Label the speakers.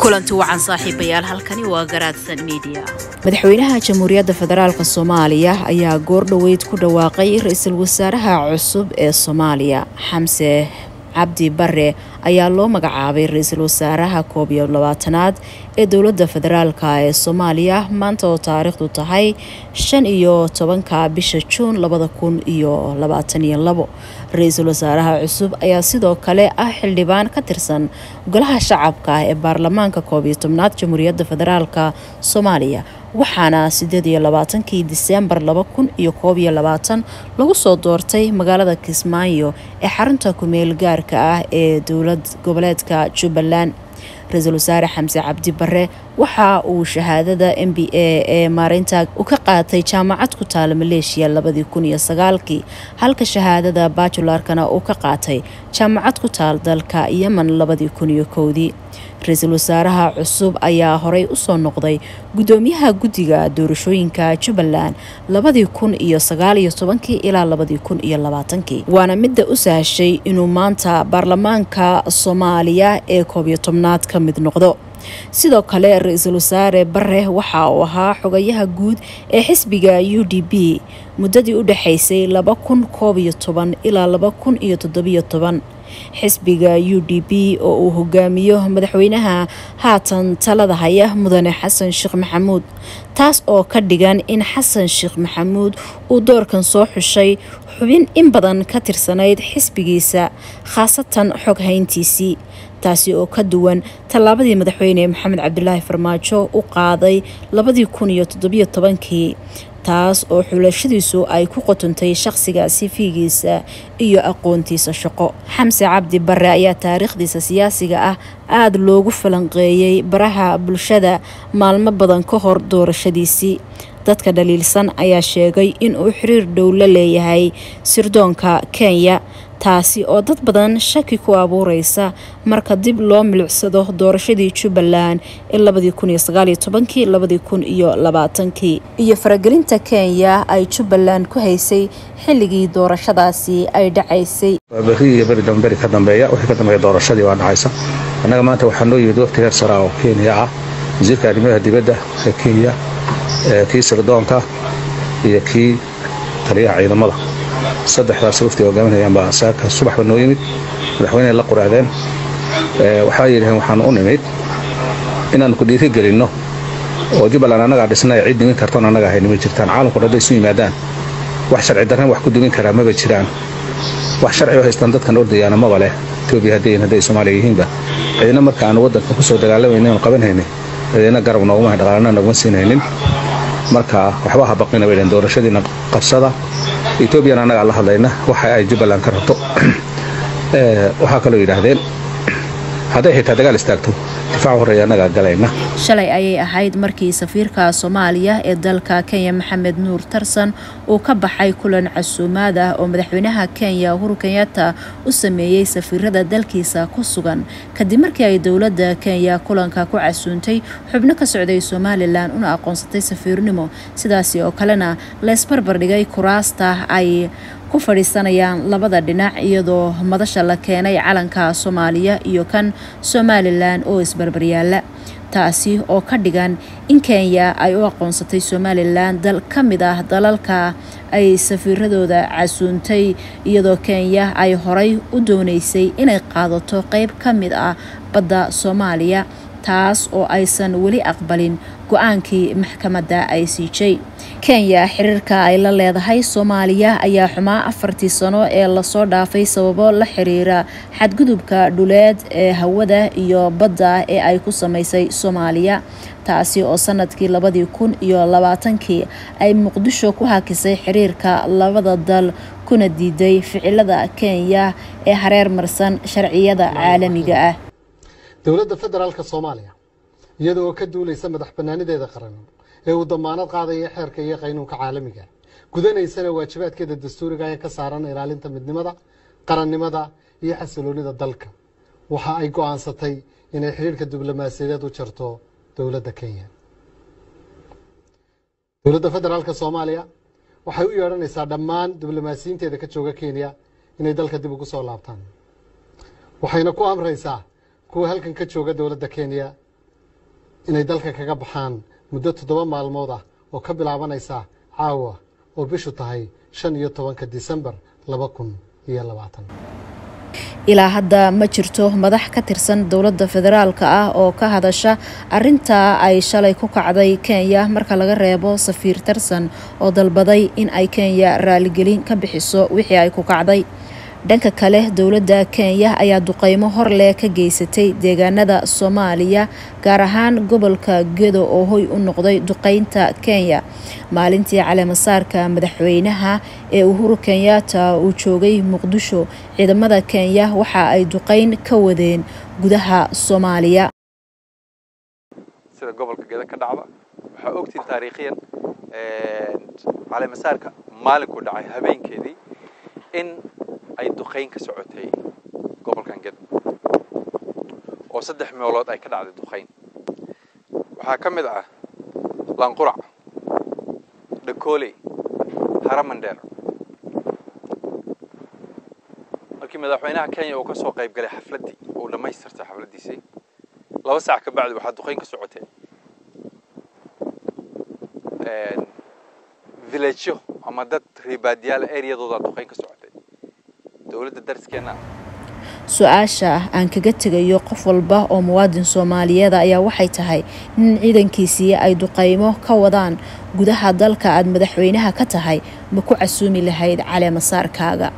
Speaker 1: kulanti wacan saaxiibayaal halkani waa garaadsan miidiya
Speaker 2: madaxweynaha jamhuuriyadda federaalk soomaaliya ayaa goordhoweyd ku dhawaaqay ra'iisul wasaaraha cusub ee soomaaliya xamse cabdi bare ayaa loo magacaabay ra'iisul wasaaraha koob iyo labaatanaad ee dowladda federaalk ee soomaaliya. Maanta oo taariikhdu tahay shan iyo tobanka bisha juun labada kun iyo labaatan iyo labo ra'iisul wasaaraha cusub ayaa sidoo kale ah xildhibaan ka tirsan golaha shacabka ee baarlamaanka koob iyo tobnaad jamhuuriyadda federaalk soomaaliya waxaana sideed iyo labaatankii diseembar laba kun iyo koob iyo labaatan lagu soo doortay magaalada kismaayo ee xarunta gaarka ah ee dowlad goboleedka jubbaland ra'iisul wasaare xamse cabdi bare waxa uu shahaadada m b a ee maareynta u ka qaatay jaamacad ku taala maleeshiya labadii kun iyo sagaalkii. Halka shahaadada bajularkana uu ka qaatay jaamacad ku taal dalka yemen labadii kun iyo kowdii. Ra'iisul wasaaraha cusub ayaa horey u soo noqday gudoomiyaha guddiga doorashooyinka jubbaland labadii kun iyo sagaal iyo tobankii ilaa labadii kun iyo labaatankii. Waana midda u sahashay inuu maanta baarlamaanka soomaaliya ee koob iyo tobnaad ka mid noqdo. Sidoo kale ra'iisul wasaare bare waxa uu ahaa xogayaha guud ee xisbiga u d b muddadii u dhexaysay laba kun koob iyo toban ilaa laba kun iyo toddobiyo toban. Xisbiga u d b oo uu hogaamiyo madaxweynaha haatan talada haya mudane xasan sheekh maxamuud taas oo ka dhigan in xasan sheekh maxamuud uu doorkan soo xushay xubin in badan ka tirsanayd xisbigiisa khaasatan xog hayntiisii taasi oo ka duwan tallaabadii madaxweyne maxamed cabdulaahi farmaajo u qaaday labadii kun iyo toddobiyo tobankii taas oo xulashadiisu ay ku qotontay shaqsigaasi fiigiisa iyo aqoontiisa shaqo. Xamse cabdi bare ayaa taariikhdiisa siyaasiga ah aada loogu falanqeeyey baraha bulshada maalmo badan ka hor doorashadiisii dadka dhaliilsan ayaa sheegay in uu xiriir dhow la leeyahay sirdoonka kenya taasi oo dad badan shaki ku abuureysa marka dib loo milicsado doorashadii jubbaland ee labadii kun iyo sagaaliyo tobankii labadii kun iyo labaatankii. Iyo faragelinta kenya ay jubbaland ku haysay xilligii doorashadaasi ay dhacaysay.
Speaker 3: Beri iyo beri damberi ka dambeeya wixii ka dambeeya doorashadii waa dhacaysa. Annaga maanta waxaa noo yimid wafti heer sara oo kenya ah wasiirka arrimaha dibadda ee kenya kii sirdoonka iyo kii taliyaha ciidamada. Saddexdaas wafti hogaaminayaan baa saaka subaxba noo yimid. Madaxweyne la quraadeen waxaa yidhaheen waxaan u nimid inaannu ku dhiiri oo jubbaland annagaa dhisnay cid dumin kartoon annaga ahay nima jirtaan. Caalamku dhan isu yimaadaan. Wax sharci darran wax ku dumin karaa maba jiraan. Wax sharci oo haystaan dadkan ordayaana maba leh. Etoobiya haddayin hadday soomaaliya yihiinba cidina marka aanu waddanka ku soo dagaalamaynin oon garab nooguma dhaqaalana noguma siinhaynin marka waxba ha baqina bay dheen doorashadiina qabsada. Etoobiyana annagaa la hadlayna waxa ay jubbaland ka rabto waxaa kaloo yidhaahdeen hadday xitaa dagaal istaagto
Speaker 2: shalay ayay ahayd markii safiirka soomaaliya ee dalka kenya maxamed nuur tarsan uu ka baxay kulan casuumaad ah oo madaxweynaha kenya uhuru kenyatta u sameeyey safiirada dalkiisa ku sugan. Kadib markii ay dowladda kenya kulanka ku casuuntay xubno ka socday somalilan una aqoonsatay safiirnimo. Sidaasi oo kalena laysbarbardhigay kuraasta ay ku fadhiisanayaan labada dhinac iyadoo madasha la keenay calanka soomaaliya iyo kan somalilan oo isbarbaryaala taasi oo ka dhigan in kenya ay u aqoonsatay somalilan dal ka mid ah dalalka ay safiiradooda casuuntay iyadoo kenya ay horay u dooneysay inay qaadato qeyb ka mid ah badda soomaaliya taas oo aysan weli aqbalin go'aankii maxkamadda i c j kenya xiriirka ay la leedahay soomaaliya ayaa xumaa afartii sano ee la soo dhaafay sababo la xiriira xadgudubka dhuleed ee hawada iyo badda ee ay ku samaysay soomaaliya taasi oo sannadkii labadii kun iyo labaatankii ay muqdisho ku hakisay xiriirka labada dal kuna diiday ficilada kenya ee hareer marsan sharciyada caalamiga ah
Speaker 4: dowladda federaalka soomaaliya iyada oo ka duulaysa madax bannaanideeda qaran ee uu damaanad qaadaya xeerka iyo qaynuunka caalamiga gudanaysana waajibaadkeeda dastuuriga ee ka saaran ilaalinta midnimada qarannimada iyo xasiloonida dalka. Waxa ay go'aansatay inay xidhiirka diblomaasiyadeed u jarto dowladda kenya. Dowladda federaalka soomaaliya waxay u yeedhanaysaa dhammaan diblomaasiyiinteeda ka jooga kenya inay dalka dib ugu soo laabtaan. Waxayna ku amraysaa kuwa halkan ka jooga dowladda kenya inay dalka kaga baxaan muddo toddoba maalmood ah oo ka bilaabanaysa caawa oo bishu tahay shan iyo tobanka disembar laba kun iyo labaatan.
Speaker 2: Ilaa hadda ma jirto madax ka tirsan dowladda federaalka ah oo ka hadasha arintaa ay shalay ku kacday kenya marka laga reebo safiir tarsan oo dalbaday in ay kenya raaligelin ka bixiso wixii ay ku kacday dhanka kale dowladda kenya ayaa duqeymo hor leh ka geysatay deegaanada soomaaliya gaar ahaan gobolka gedo oo hoy u noqday duqeynta kenya. Maalintii caleemasaarka madaxweynaha ee uhuru kenyatta uu joogay muqdisho ciidamada kenya waxa ay duqeyn ka wadeen gudaha soomaaliya.
Speaker 5: Sida gobolka gedo ka dhacda waxaa ogtiin taariikhiyan caleemasaarka maalinkuu dhacay habeenkeedii in أي دخين كسعوتي. قبل كان جد وصدح مولود أي كده على الدخين وحكم دعا لانقرع. دكولي هرمندر لكن ماذا حوينا كان يوكسو قيب قلي حفلتي. ولما يسرت حفلتي سي. لو ساعة كبعد وحد دخين كسعوتي. فيليتشو أما دات ريباديال أريا دو دخين كسعوتي. Dowladda dariskeena
Speaker 2: su'aasha aan kaga tegayo qof walba oo muwaadin soomaaliyeed ayaa waxay tahay in ciidankiisii ay duqeymo ka wadaan gudaha dalka aada madaxweynaha ka tahay ma ku casuumi lahayd caleemasaarkaaga